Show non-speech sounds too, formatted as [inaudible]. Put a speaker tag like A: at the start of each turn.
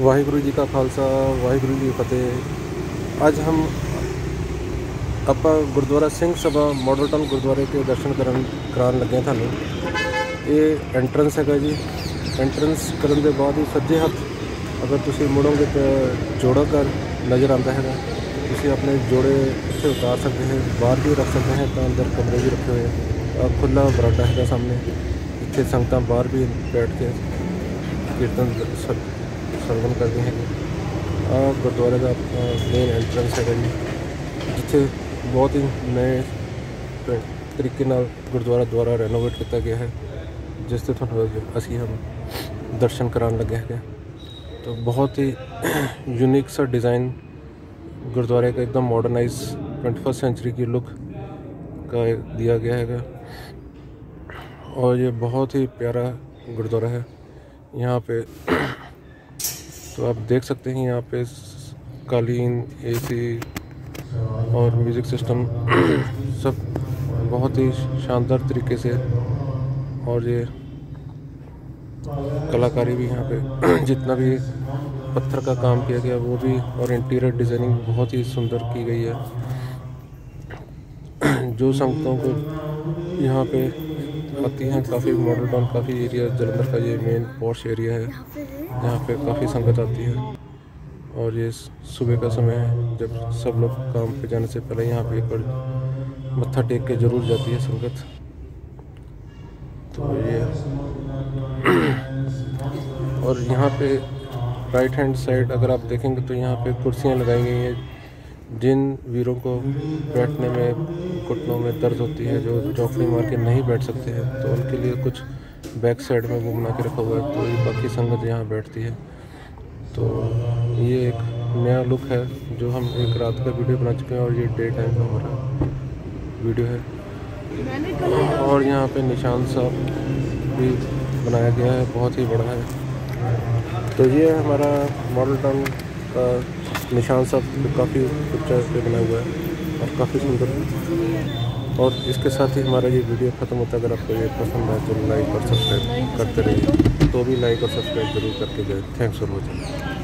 A: ਵਾਹਿਗੁਰੂ ਜੀ ਕਾ ਖਾਲਸਾ, ਵਾਹਿਗੁਰੂ ਜੀ ਫਤਿਹ। ਅੱਜ ਹਮ ਆਪਾਂ ਗੁਰਦੁਆਰਾ ਸਿੰਘ ਸਭਾ ਮਾਡਲ ਟਾਊਨ ਗੁਰਦੁਆਰੇ ਦੇ ਦਰਸ਼ਨ ਕਰਨ, ਕਰਾਉਣ ਲੱਗੇ ਹਾਂ ਤੁਹਾਨੂੰ। ਇਹ ਐਂਟਰੈਂਸ ਹੈਗਾ ਜੀ। ਐਂਟਰੈਂਸ ਕਰਨ ਦੇ ਬਾਅਦ ਹੀ ਸੱਜੇ ਹੱਥ ਅਗਰ ਤੁਸੀਂ ਮੁੜੋਗੇ ਤਾਂ ਜੋੜਾ ਕਰ ਨਜ਼ਰ ਆਉਂਦਾ ਹੈਗਾ। ਤੁਸੀਂ ਆਪਣੇ ਜੋੜੇ ਇੱਥੇ ਉਤਾਰ ਸਕਦੇ ਹੋ, ਬਾਹਰ ਵੀ ਰੱਖ ਸਕਦੇ ਹੋ, ਤਾਂ ਅੰਦਰ ਕਮਰੇ ਵੀ ਰੱਖੇ ਹੋਏ ਆ। ਖੁੱਲਾ ਬਰਾਂਡਾ ਹੈਗਾ ਸਾਹਮਣੇ। ਇੱਥੇ ਸੰਗਤਾਂ ਬਾਹਰ ਵੀ ਬੈਠ ਕੇ ਕੀਰਤਨ ਸ- ਸਰਵਨ ਕਰਦੇ ਹੈਗੇ ਆ ਗੁਰਦੁਆਰੇ ਦਾ ਮੇਨ ਐਂਟਰੈਂਸ ਹੈਗਾ ਜੀ ਜਿੱਥੇ ਬਹੁਤ ਹੀ ਨਏ ਤ- ਤਰੀਕੇ ਨਾਲ ਗੁਰਦੁਆਰਾ ਦੁਆਰਾ ਰੈਨੋਵੇਟ ਕੀਤਾ ਗਿਆ ਹੈ ਜਿਸ ਤੇ ਤੁਹਾਨੂੰ ਅੱਜ ਅਸੀਂ ਹਮ ਦਰਸ਼ਨ ਕਰਾਉਣ ਲੱਗੇ ਹੈਗੇ तो बहुत ही [clears throat] यूनिक सा डिज़ाइन गुरुद्वारे का एकदम मॉडर्नाइज ट्वेंटी फर्स्ट सेंचुरी की लुक का दिया गया है और ये बहुत ही प्यारा गुरुद्वारा है यहाँ पे [clears throat] तो आप देख सकते हैं यहाँ पे कालीन एसी और म्यूज़िक सिस्टम [clears throat] सब बहुत ही शानदार तरीके से और ये कलाकारी भी यहाँ पे [clears throat] जितना भी पत्थर का काम किया गया, वो भी और इंटीरियर डिज़ाइनिंग बहुत ही सुंदर की गई है। [clears throat] जो संगतों को यहाँ पे आती हैं, काफ़ी मॉडल टाउन काफ़ी एरिया जलंधर का ये मेन पॉश एरिया है। यहाँ पे काफ़ी संगत आती है। और ये सुबह का समय है, जब सब लोग काम पे जाने से पहले यहाँ पे एक बार मत्था टेक के ज़रूर जाती है संगत। तो ये [clears throat] और यहाँ पे राइट हैंड साइड अगर आप देखेंगे तो यहाँ पे कुर्सियाँ लगाई गई हैं। जिन वीरों को बैठने में, घुटनों में दर्द होती है, जो चौकड़ी मार के नहीं बैठ सकते हैं तो उनके लिए कुछ बैक साइड में बना के रखा हुआ है तो ये बाकी संगत यहाँ बैठती है। तो ये एक नया लुक है, जो हम एक रात का वीडियो बना चुके हैं और ये डे टाइम का हमारा वीडियो है। और यहाँ पे निशान साहब भी बनाया गया है, बहुत ही बड़ा है। तो ये हमारा मॉडल टाउन का निशान साहब काफ़ी ऊँचा पे बना हुआ है और काफ़ी सुंदर और इसके साथ ही हमारा ये वीडियो ख़त्म होता है। अगर आपको ये पसंद है तो लाइक और सब्सक्राइब करते रहिए। तो भी लाइक और सब्सक्राइब ज़रूर करके जाए। Thanks for watching.